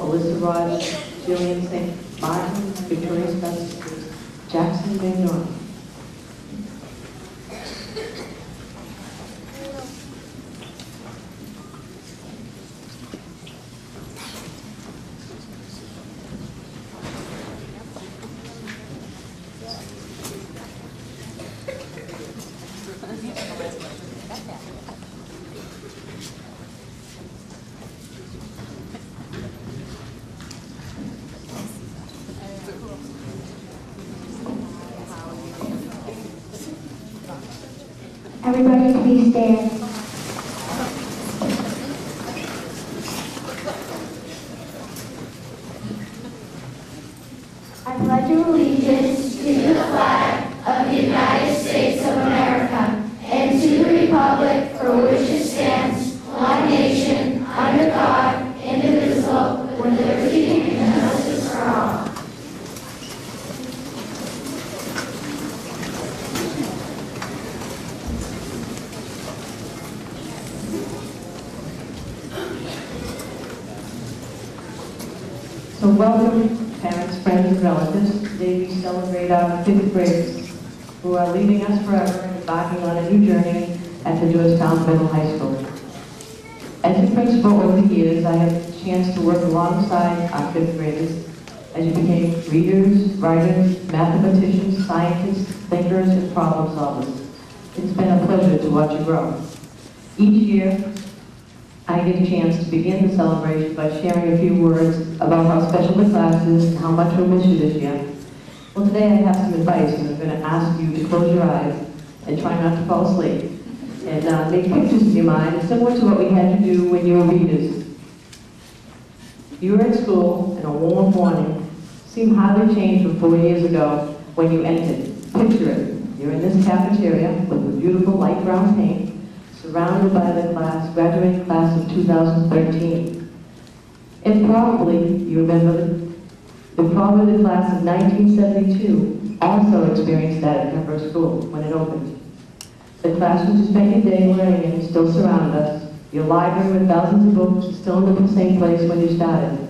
Alyssa Rod, Jillian St. Martin, Victoria Spencer, Jackson Van Dorn. Everybody please stand. I pledge allegiance to the flag of the United States of America and to the republic for which it stands, one nation, under God, indivisible, with liberty and justice for all. So welcome, parents, friends, and relatives. Today we celebrate our fifth graders who are leaving us forever and embarking on a new journey at the Georgetown Middle High School. As a principal over the years, I had a chance to work alongside our fifth graders as you became readers, writers, mathematicians, scientists, thinkers, and problem solvers. It's been a pleasure to watch you grow. Each year, I get a chance to begin the by sharing a few words about how special the class is and how much we'll miss you this year. Well, today I have some advice, and I'm going to ask you to close your eyes and try not to fall asleep. And uh, make pictures in your mind, similar to what we had to do when you were readers. You were at school, and a warm morning seemed hardly changed from four years ago when you entered. Picture it. You're in this cafeteria with a beautiful light brown paint, surrounded by the class, graduating class of 2013. And probably, you remember, the, probably the class of 1972 also experienced that at Penn Brook School when it opened. The classrooms you spent your day learning in still surround us. Your library with thousands of books is still in the same place when you started.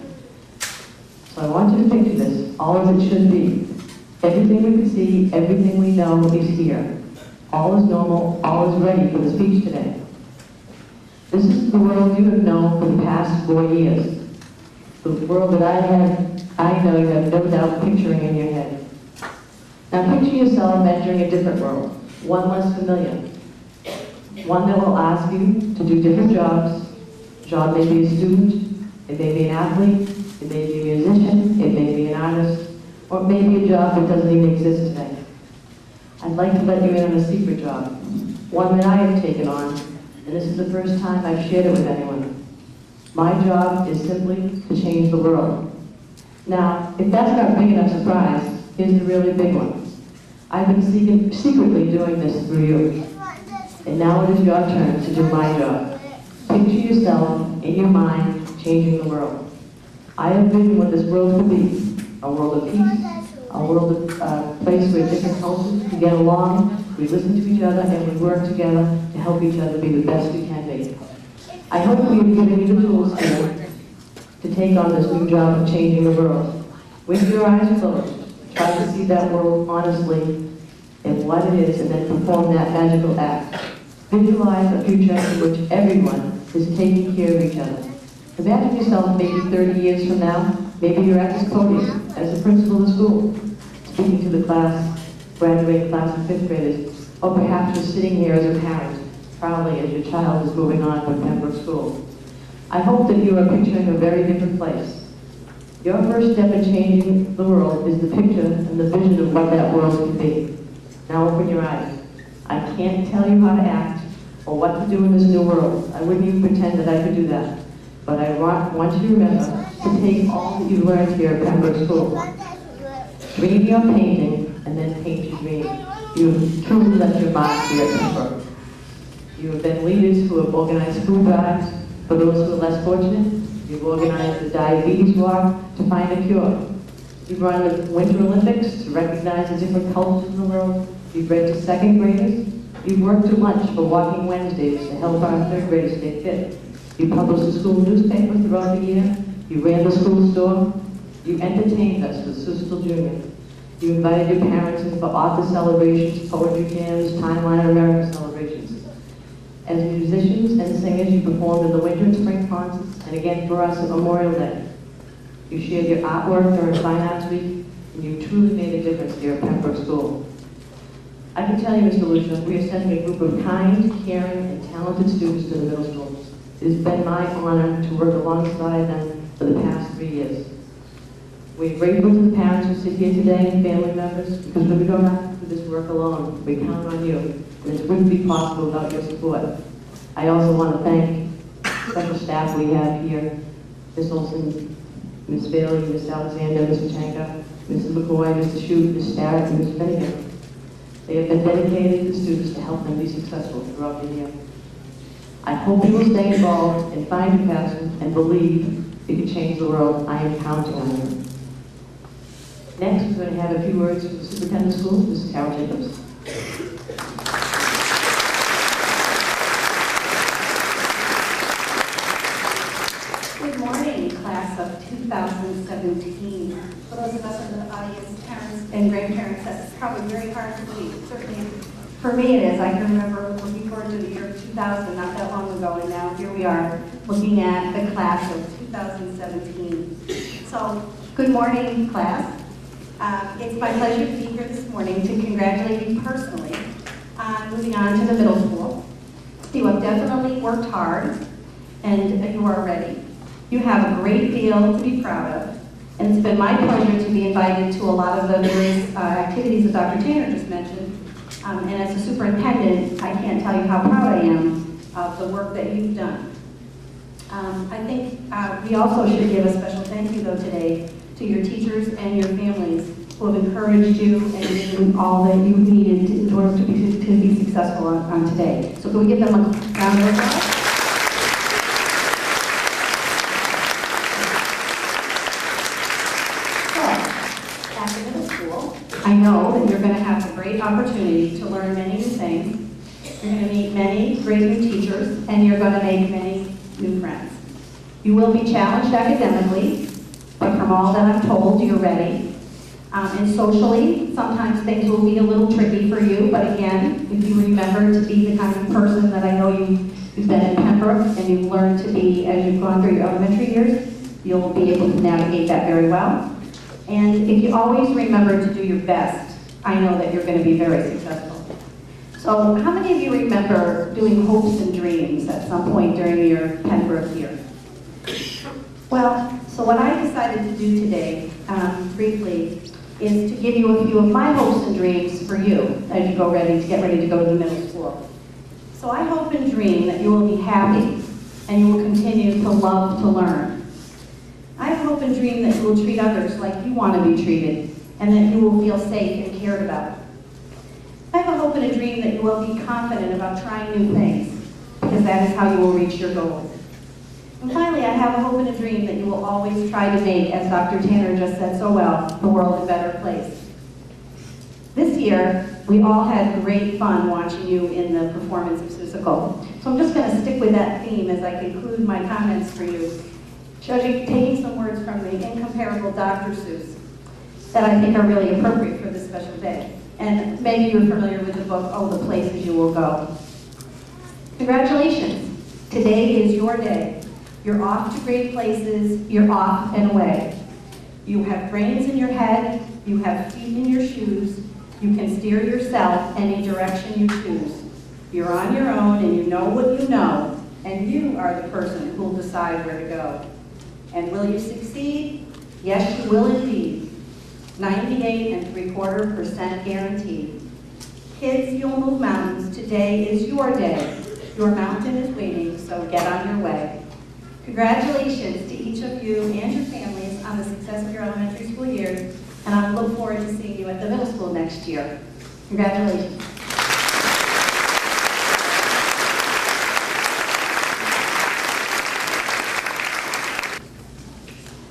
So I want you to picture this, all as it should be. Everything we can see, everything we know is here. All is normal, all is ready for the speech today. This is the world you have known for the past four years. The world that I have, I know you have no doubt picturing in your head. Now picture yourself entering a different world, one less familiar. One that will ask you to do different jobs. Job may be a student, it may be an athlete, it may be a musician, it may be an artist, or it may be a job that doesn't even exist today. I'd like to let you in on a secret job, one that I have taken on, and this is the first time I've shared it with anyone. My job is simply to change the world. Now, if that's not a big enough surprise, here's the really big one. I've been secretly doing this through you. And now it is your turn to do my job. Picture yourself in your mind changing the world. I envision what this world could be. A world of peace, a world of uh, place where different cultures can get along, we listen to each other, and we work together to help each other be the best we can be. I hope we have given you the tools here to take on this new job of changing the world. With your eyes closed, try to see that world honestly and what it is, and then perform that magical act. Visualize a future in which everyone is taking care of each other. Imagine yourself maybe 30 years from now, maybe you're at this podium as the principal of the school, speaking to the class, graduating class of fifth graders, or perhaps you're sitting here as a parent, proudly as your child is moving on from Penn Brook School. I hope that you are picturing a very different place. Your first step in changing the world is the picture and the vision of what that world can be. Now open your eyes. I can't tell you how to act or what to do in this new world. I wouldn't even pretend that I could do that. But I want, want you to remember to take all that you've learned here at Penn Brook School. Dream your painting and then paint your dream. You have truly left your mark here at Penn Brook. You have been leaders who have organized food drives for those who are less fortunate. You've organized the diabetes walk to find a cure. You've run the Winter Olympics to recognize the different cultures in the world. You've read to second graders. You've worked through lunch for Walking Wednesdays to help our third graders stay fit. You published the school newspaper throughout the year. You ran the school store. You entertained us with Seussical Junior. You invited your parents in for author celebrations, poetry jams, Timeline America celebrations. As musicians and singers, you performed in the winter and spring concerts, and again for us at Memorial Day. You shared your artwork during Fine Arts Week, and you truly made a difference here at Penn Brook School. I can tell you, Mr. Lucia, we are sending a group of kind, caring, and talented students to the middle school. It has been my honor to work alongside them for the past three years. We're grateful to the parents who sit here today and family members, because we don't have do this work alone. We count on you, and this wouldn't be possible without your support. I also want to thank the special staff we have here, Ms. Olson, Ms. Bailey, Ms. Alexander, Ms. Chanka, Mrs. McCoy, Mr. Shute, Ms. Starrett, and Ms. Finnegan. They have been dedicated to students to help them be successful throughout the year. I hope you will stay involved and find your passion and believe you can change the world. I am counting on you. Next, we're going to have a few words from the superintendent of schools, Mrs. Carol Jacobs. Good morning, class of 2017. For those of us in the audience, parents and grandparents, that's probably very hard to believe. Certainly, for me it is. I can remember looking forward to the year 2000, not that long ago, and now here we are, looking at the class of 2017. So, good morning, class. Uh, It's my pleasure to be here this morning to congratulate you personally on moving on to the middle school. You have definitely worked hard, and you are ready. You have a great deal to be proud of, and it's been my pleasure to be invited to a lot of the various uh, activities that Dr. Tanner just mentioned. Um, And as a superintendent, I can't tell you how proud I am of the work that you've done. Um, I think uh, we also should give a special thank you, though, today to your teachers and your families who have encouraged you and given all that you needed in order to be, to be successful on, on today. So can we give them a round of applause? I know that you're going to have a great opportunity to learn many new things. You're going to meet many great new teachers, and you're going to make many new friends. You will be challenged academically, but from all that I'm told, you're ready. Um, and socially, sometimes things will be a little tricky for you, but again, if you remember to be the kind of person that I know you, you've been in Penn Brook and you've learned to be as you've gone through your elementary years, you'll be able to navigate that very well. And if you always remember to do your best, I know that you're going to be very successful. So how many of you remember doing hopes and dreams at some point during your Penn Brook year? Well, so what I decided to do today, um, briefly, is to give you a few of my hopes and dreams for you as you go ready to get ready to go to the middle school. So I hope and dream that you will be happy and you will continue to love to learn. I hope and dream that you will treat others like you want to be treated and that you will feel safe and cared about. I have a hope and a dream that you will be confident about trying new things because that is how you will reach your goals. And finally, I have a hope and a dream that you will always try to make, as Dr. Tanner just said so well, the world a better place. This year, we all had great fun watching you in the performance of Seussical. So I'm just going to stick with that theme as I conclude my comments for you, judging, taking some words from the incomparable Dr. Seuss that I think are really appropriate for this special day. And maybe you're familiar with the book, Oh, the Places You Will Go. Congratulations. Today is your day. You're off to great places. You're off and away. You have brains in your head. You have feet in your shoes. You can steer yourself any direction you choose. You're on your own and you know what you know, and you are the person who will decide where to go. And will you succeed? Yes, you will indeed. 98 and three quarter percent guaranteed. Kids, you'll move mountains. Today is your day. Your mountain is waiting, so get on your way. Congratulations to each of you and your families on the success of your elementary school year, and I look forward to seeing you at the middle school next year. Congratulations.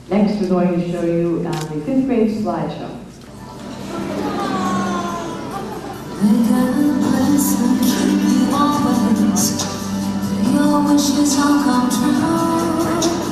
Next, we're going to show you uh, the fifth grade slideshow. You. Wishes all come true.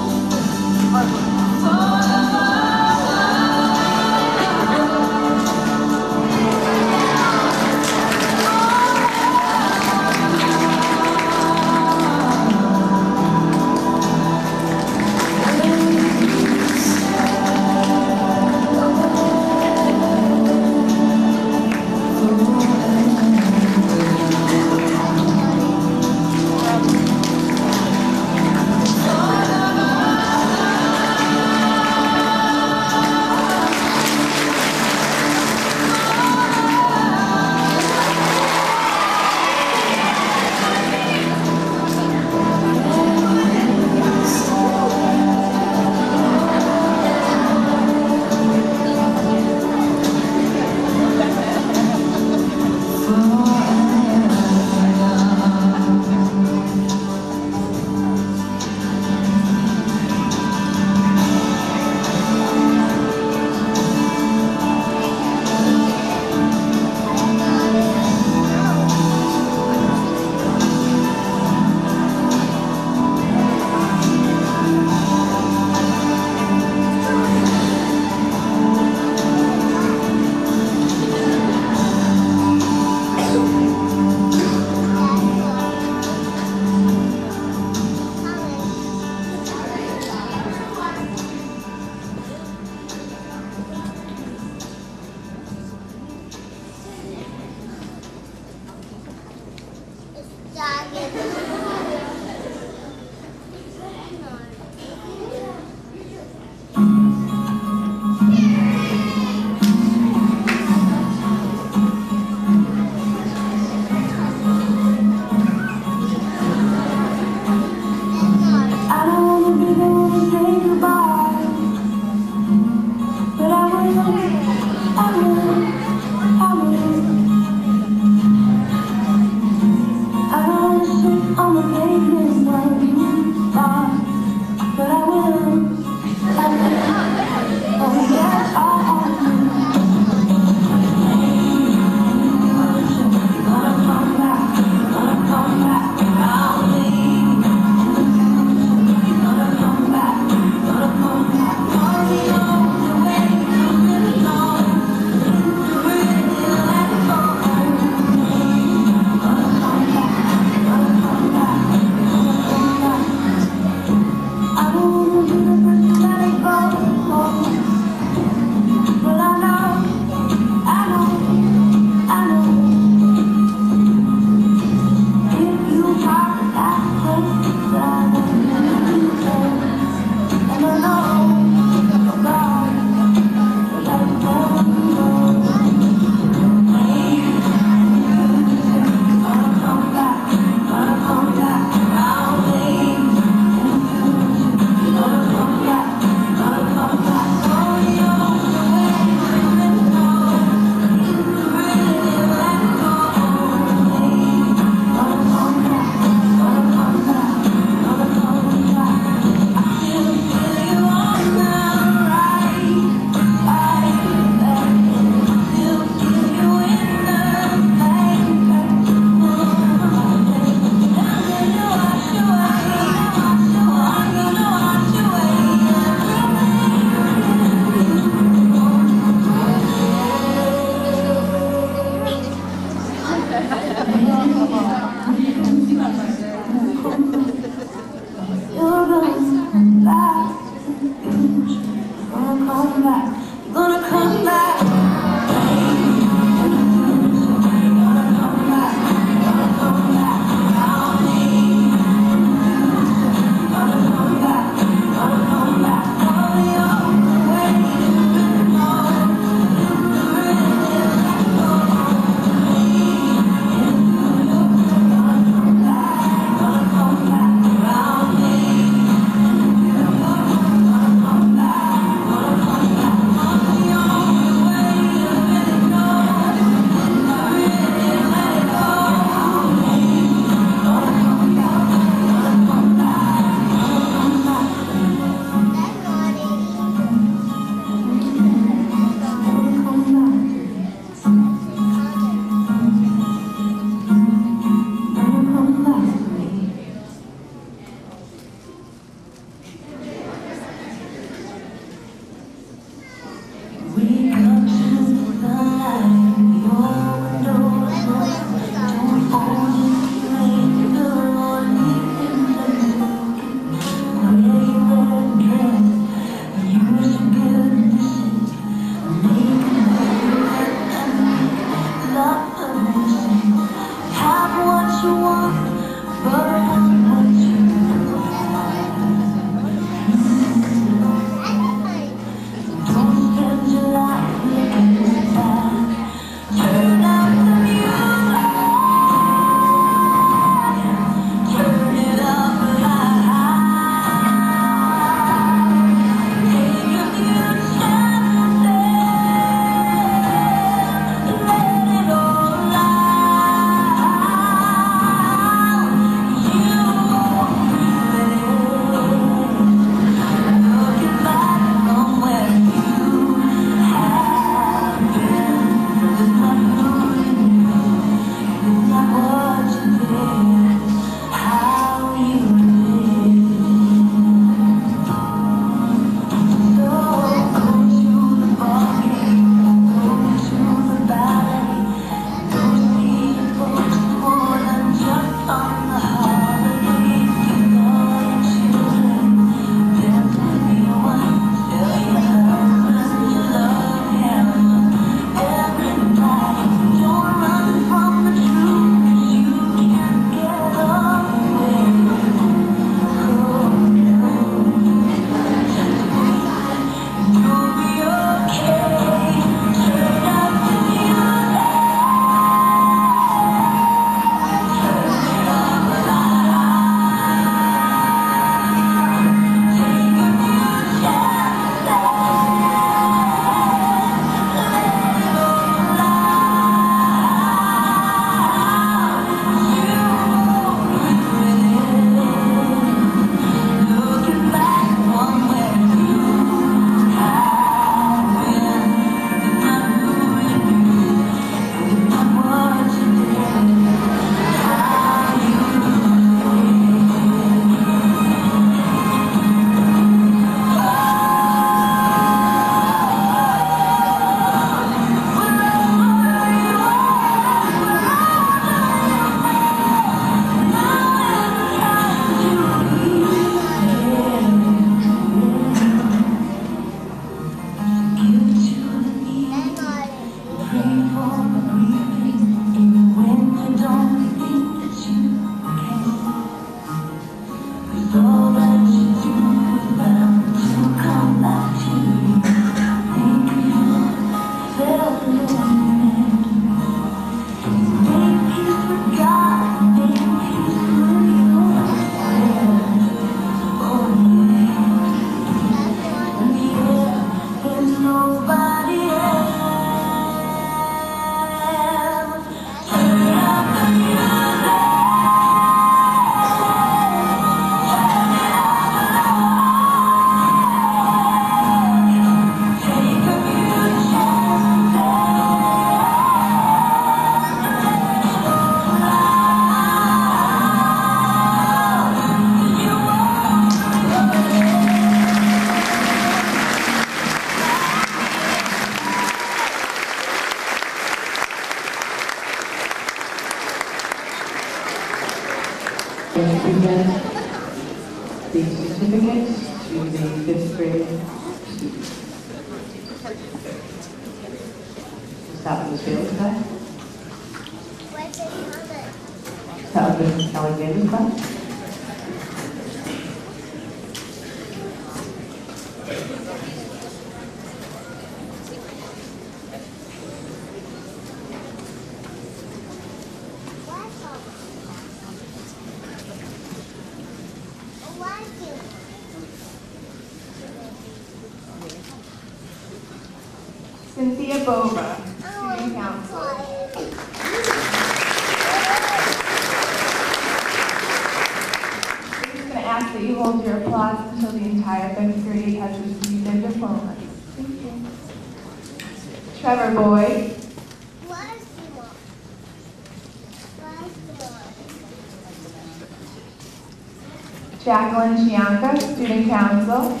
Student Council.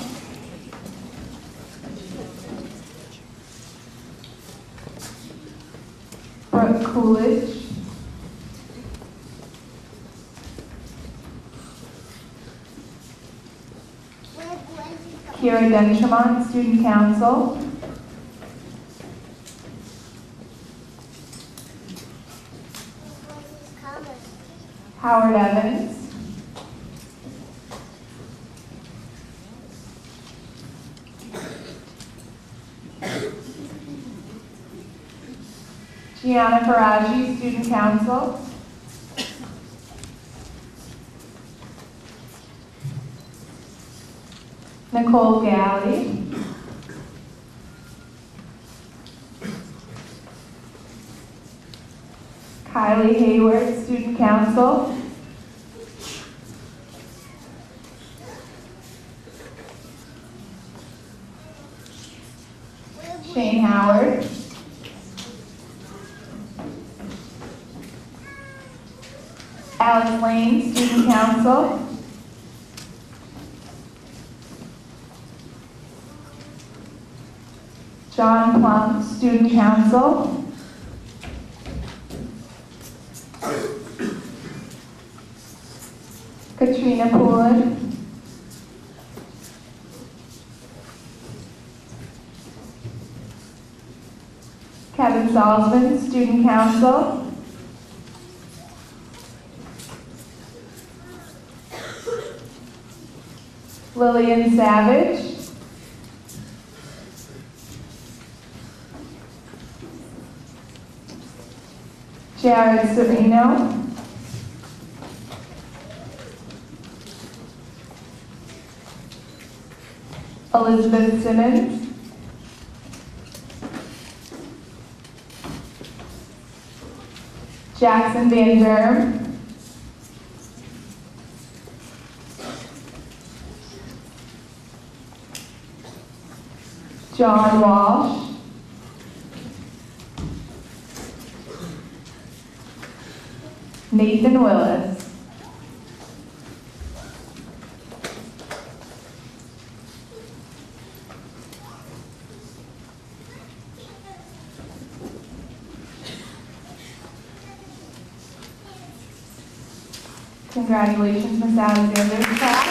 Brooke Coolidge. Kira Gunshamon, Student Council. Howard Evans. Deanna Faraji, Student Council. Nicole Galley. Kylie Hayward, Student Council. council. John Plum, student council. Katrina Poolin. Kevin Salzman, student council. Lillian Savage. Jared Savino. Elizabeth Simmons. Jackson Van Derm. John Walsh. Nathan Willis. Congratulations, Ms. Alexander.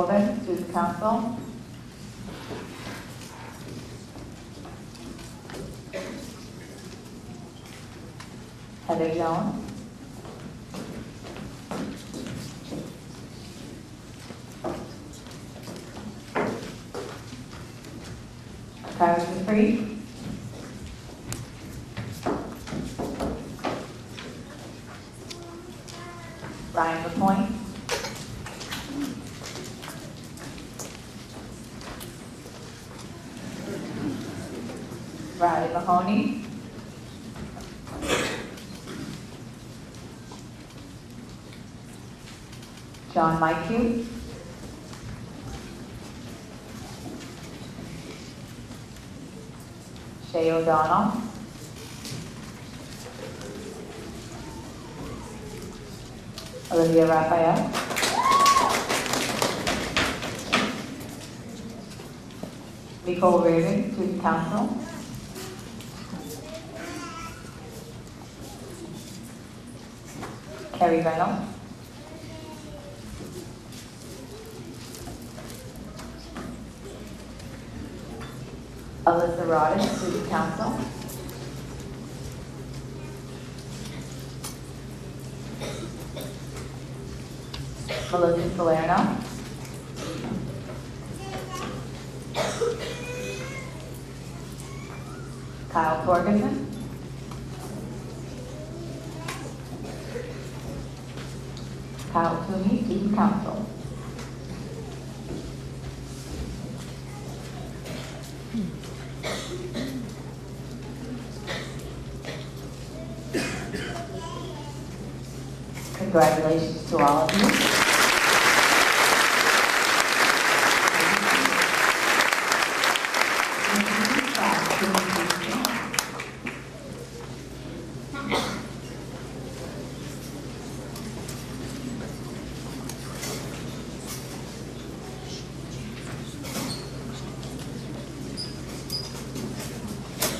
Stephanie Hogan, student council. Heather Jones. Travis McCree. John Shay O'Donnell. Olivia Raphael. Nicole Raven, student council. Carrie Reynolds. Alyssa Rodden, student council. Melissa Salerno. Kyle Torgerson. Kyle Toomey, student council. Congratulations to all of you.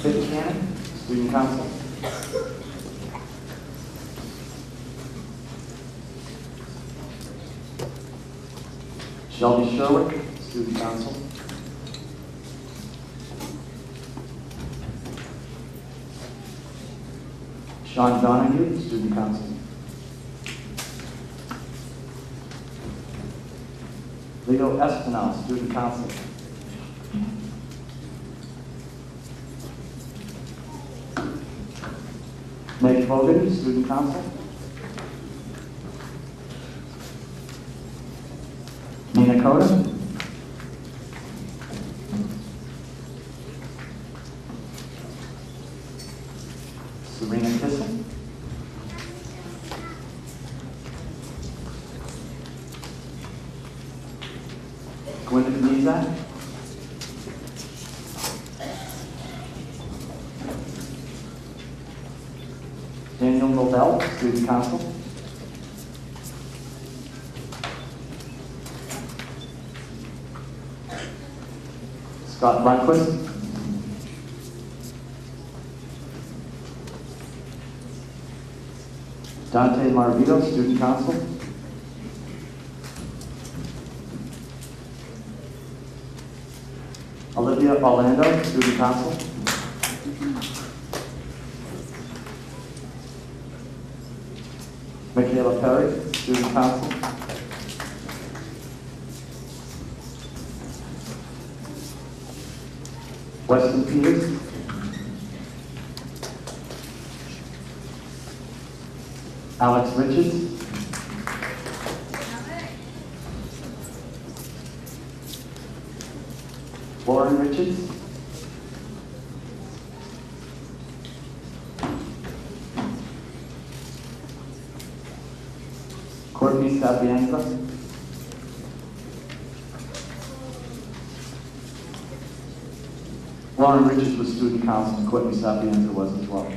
Vicky Cannon, student council. Shelby Sherwick, student council. Sean Donahue, student council. Leo Espinal, student council. Meg Fogarty, student council. Council. Scott Lundquist. Dante Maravito, student council. Olivia Orlando, student council. Sixth, student council. Weston Peters. Alex Richards. Student council, and Courtney Sapienza was as well.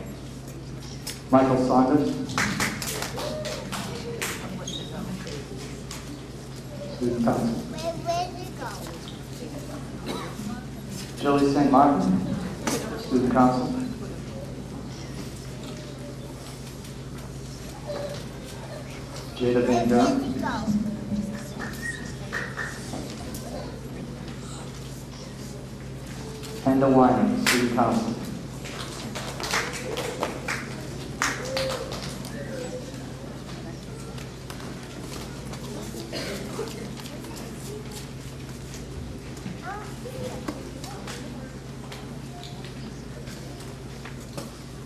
Michael Saunders. Student council. Julie St. Martin, student council. Jada Van. Kenda Wyman, student council.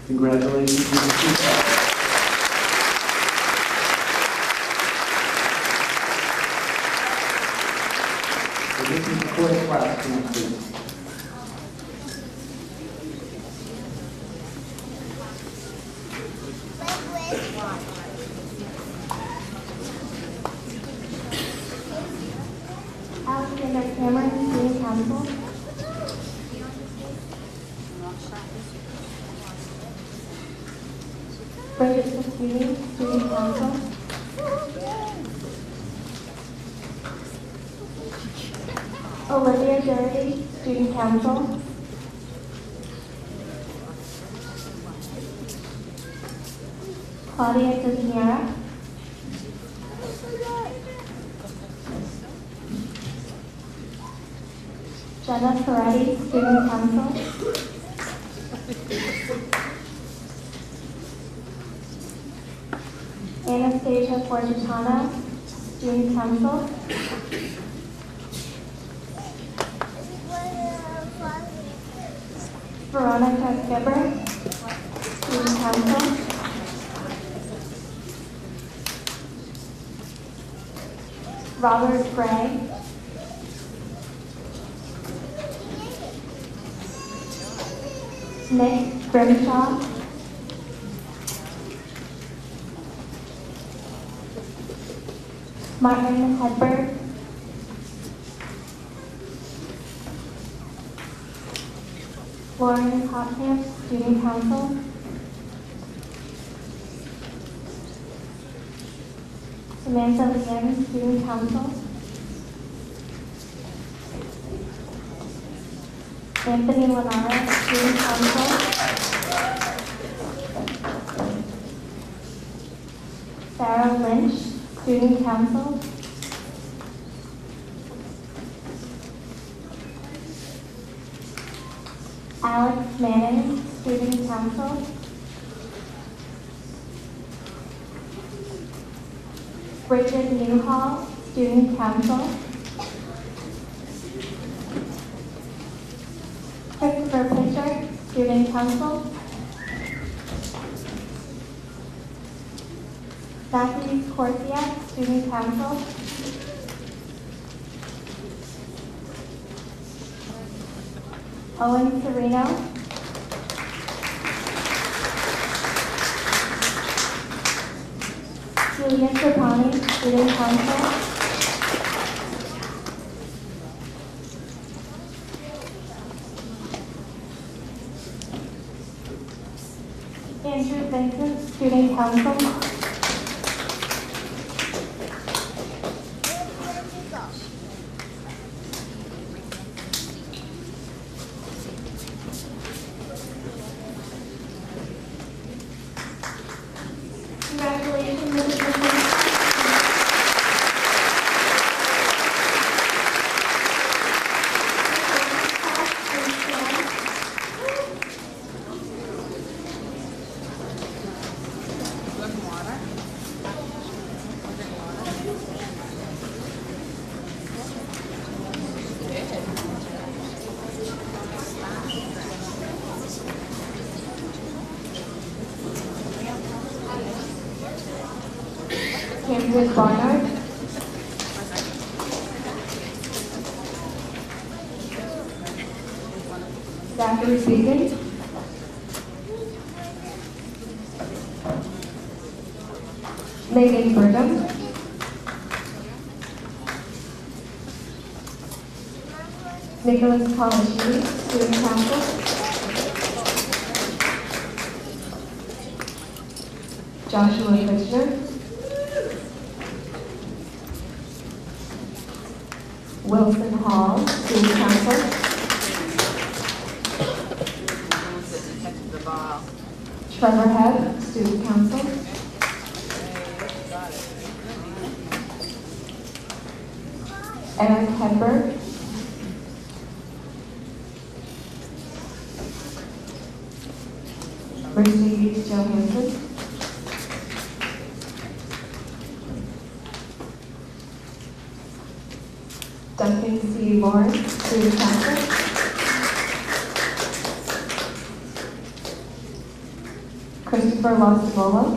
Congratulations. to the team. So this is the first class, stand please. Alexander Cameron, Student Council. Student Council. Olivia Doherty, Student Council. Claudia Cisniera. Jenna Ferretti, Student Council. Fortitano, Student Council. Veronica Gibber, Student Council. Robert Gray. Nick Grimshaw. Martin Hedberg. Lauren Hopkamp, Student Council. Samantha Leanne, Student Council. Anthony Lenara, Student Student Council. Alex Manning, Student Council. Richard Newhall, Student Council. Christopher Pitcher, Student Council. Matthew Corsia, Student Council. Owen Sereno. Julia Trapani, Student Council. Paula Shealy, Student Council. Joshua Fisher. Wilson Hall, Student Council. Trevor Head, Student Council. Emma Hedberg, Иван Соколова.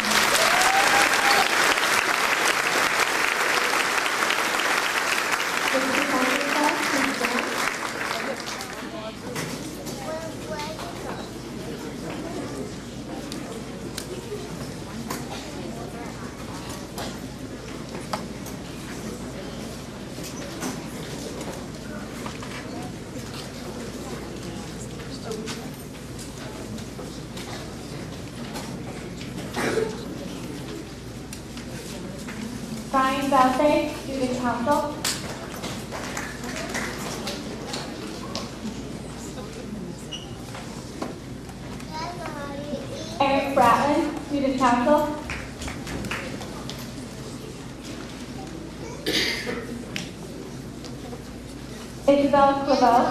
vote.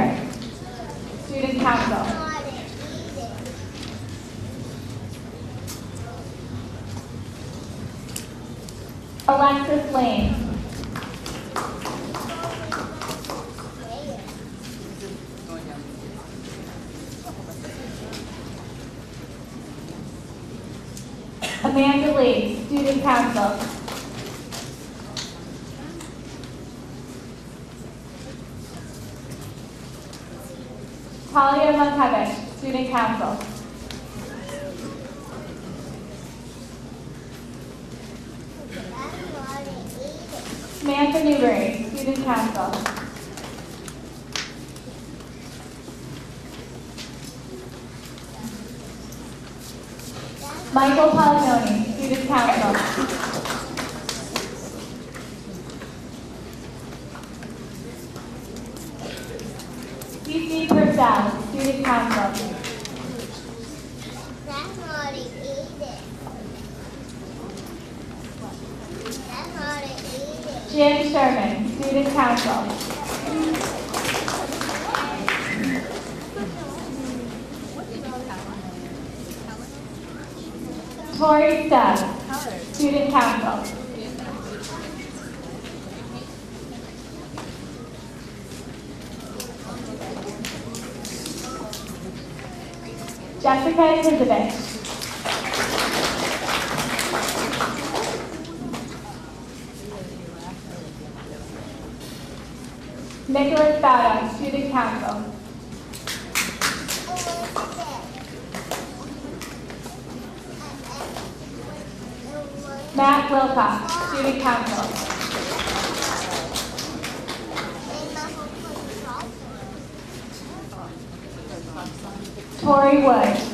Nicholas Bada, Student Council. Matt Wilcox, Student Council. Tori Wood.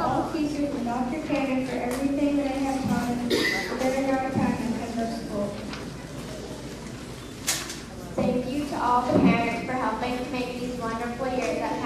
all teachers and Dr. Cannon for everything that they have taught us during our time and Penn Brook School. Thank you to all the parents for helping to make these wonderful years at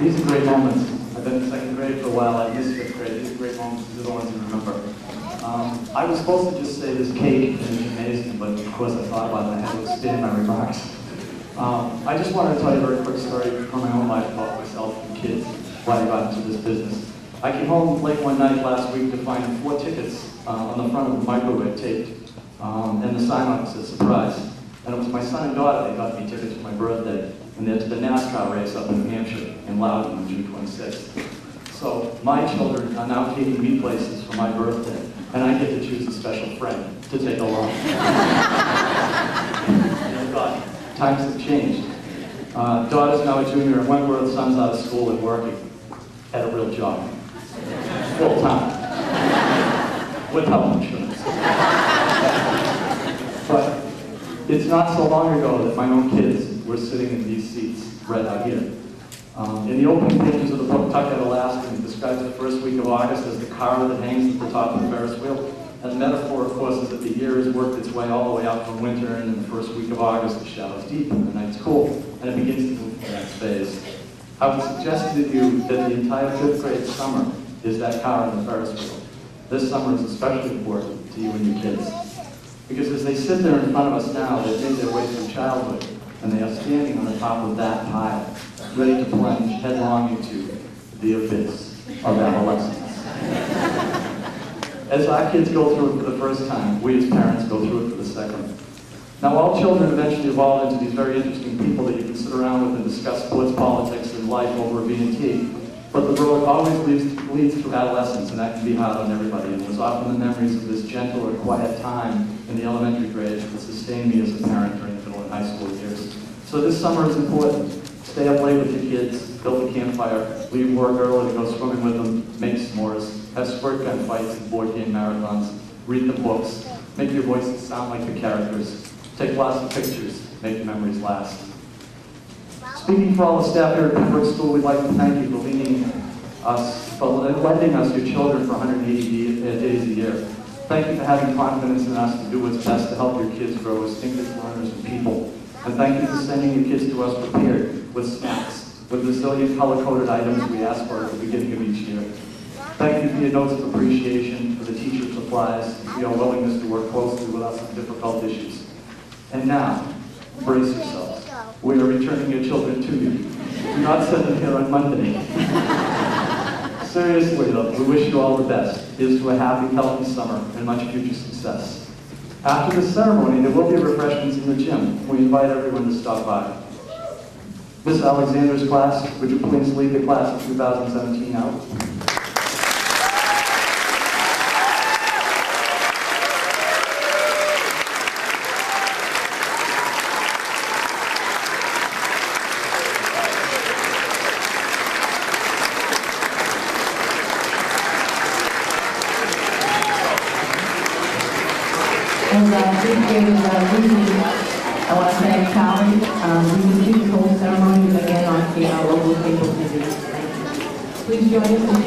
These are great moments. I've been in second grade for a while, I missed fifth grade, these are great moments, these are the ones you remember. Um, I was supposed to just say this cake the gymnasium, but of course I thought about it, I had to expand my remarks. Um, I just wanted to tell you a very quick story from my own life about myself and kids, why I got into this business. I came home late one night last week to find four tickets uh, on the front of the microwave taped, um, and the sign on it said surprise. And it was my son and daughter, they got me tickets for my birthday, and they're to the NASCAR race up in New Hampshire, in Loudon on June 26th. So my children are now taking me places for my birthday, and I get to choose a special friend to take along. And I thought, times have changed. Uh, daughter's now a junior at Wentworth, son's out of school and working at a real job, full time, with health insurance. But it's not so long ago that my own kids were sitting in these seats right out here. Um, in the opening pages of the book, Tuck Everlasting, it describes the first week of August as the car that hangs at the top of the Ferris wheel. And the metaphor, of course, is that the year has worked its way all the way out from winter, and in the first week of August, the shadows deepen, the night's cool, and it begins to move to the next phase. I would suggest to you that the entire fifth grade summer is that car in the Ferris wheel. This summer is especially important to you and your kids. Because as they sit there in front of us now, they've made their way through childhood, and they are standing on the top of that pile, ready to plunge headlong into the abyss of adolescence. As our kids go through it for the first time, we as parents go through it for the second. Now, all children eventually evolve into these very interesting people that you can sit around with and discuss sports, politics, and life over a B&T. But the road always leads, leads to adolescence, and that can be hard on everybody. And it was often the memories of this gentle or quiet time in the elementary grades that sustained me as a parent during the middle and high school years. So this summer is important. Stay up late with your kids, build a campfire, leave work early to go swimming with them, make s'mores, have squirt gun fights and board game marathons, read the books, make your voices sound like the characters, take lots of pictures, make memories last. Speaking for all the staff here at Penn Brook School, we'd like to thank you for leading us, for lending us your children for 180 uh, days a year. Thank you for having confidence in us to do what's best to help your kids grow as thinkers, learners, and people. And thank you for sending your kids to us prepared with snacks, with resilient color-coded items we ask for at the beginning of each year. Thank you for your notes of appreciation, for the teacher supplies, for your willingness to work closely with us on difficult issues. And now, brace yourselves. We are returning your children to you. Do not send them here on Monday. Seriously though, we wish you all the best. Here's to a happy, healthy summer and much future success. After the ceremony, there will be refreshments in the gym. We invite everyone to stop by. Miss Alexander's class, would you please lead the class of 2017 out? And uh, this is uh, leaving, I want to thank Callie. Um, we will keep the whole ceremony again on the uh, local cable TV. Thank